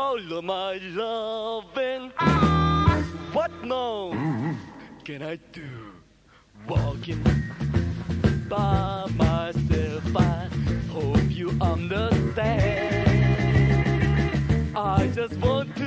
all of my loving. What more can I do? Walking by myself, I hope you understand. I just want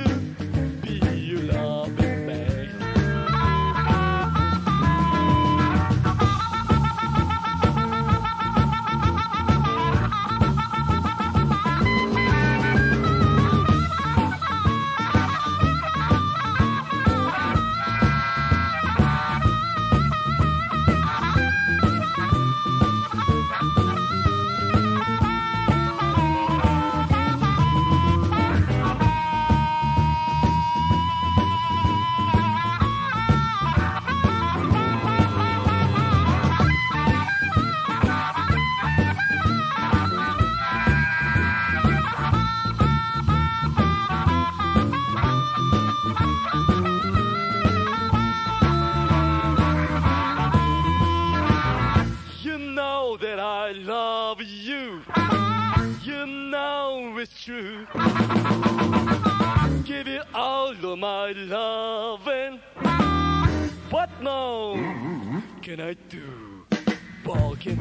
I do? Walking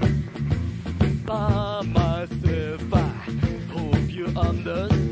by myself, I hope you understand.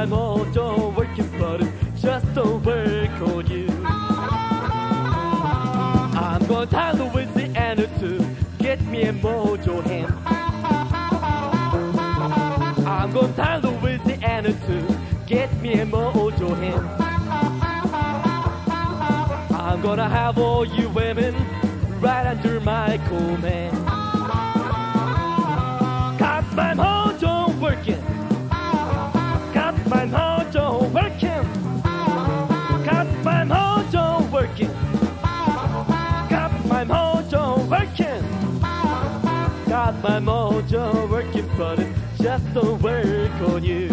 Got my mojo working, but it just don't work on you. I'm going down to Louisiana to get me a mojo hand. I'm going down to Louisiana to get me a mojo hand. I'm gonna have all you women right under my command. Got my mojo my mojo working, but it just don't work on you.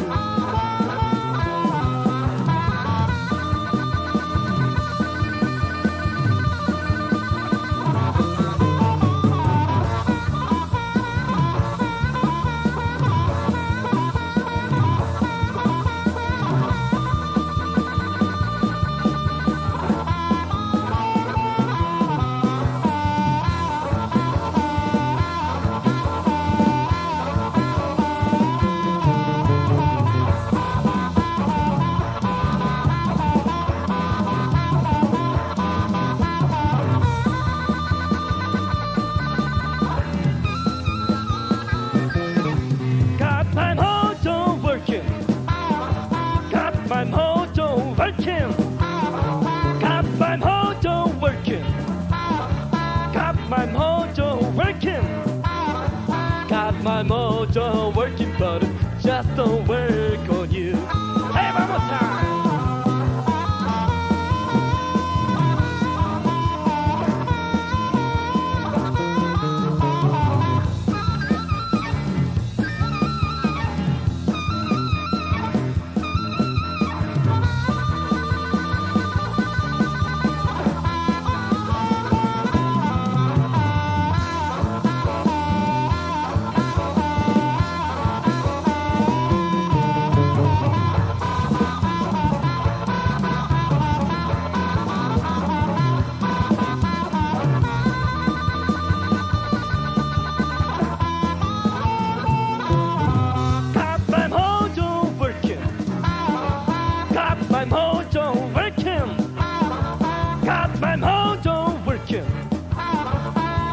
Got my mojo working.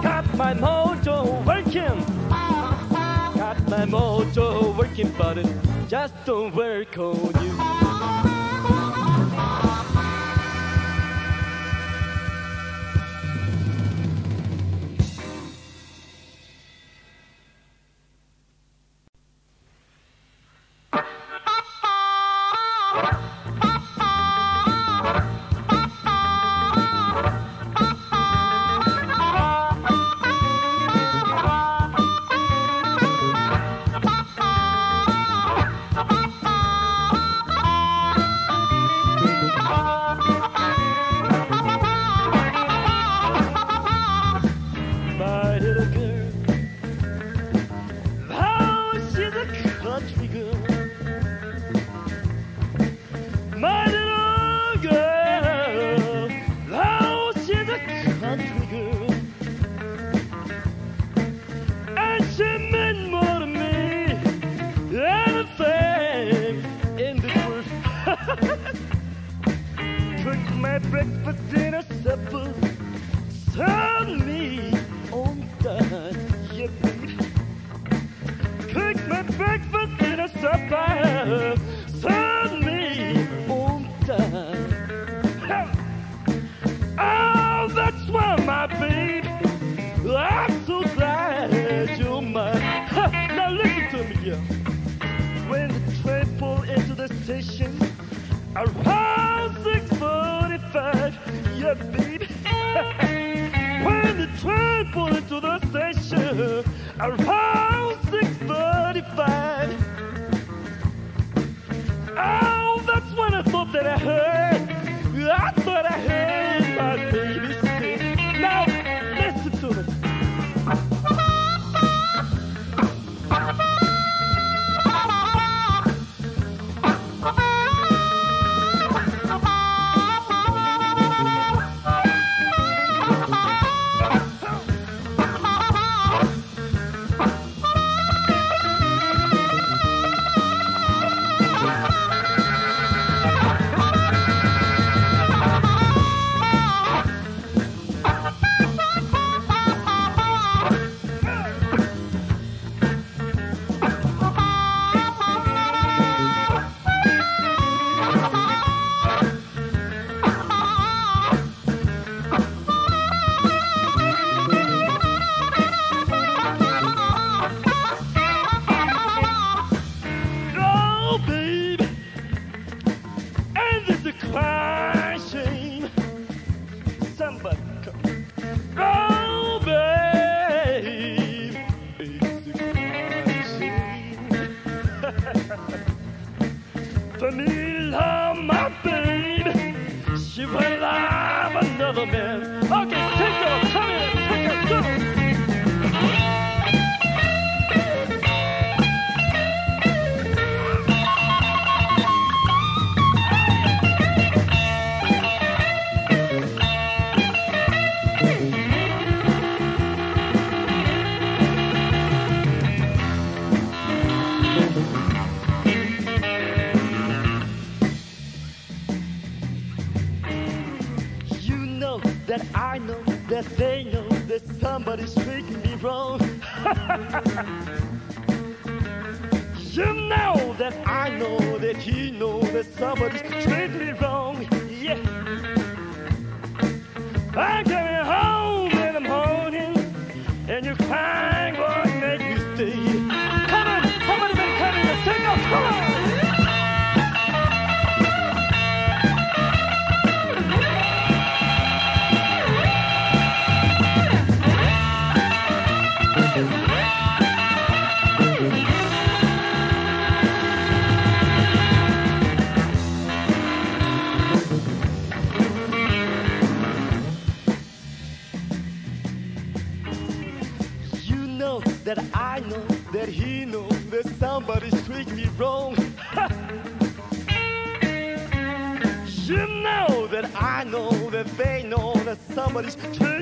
Got my mojo working. Got my mojo working, but it just don't work on you. Supper, that somebody's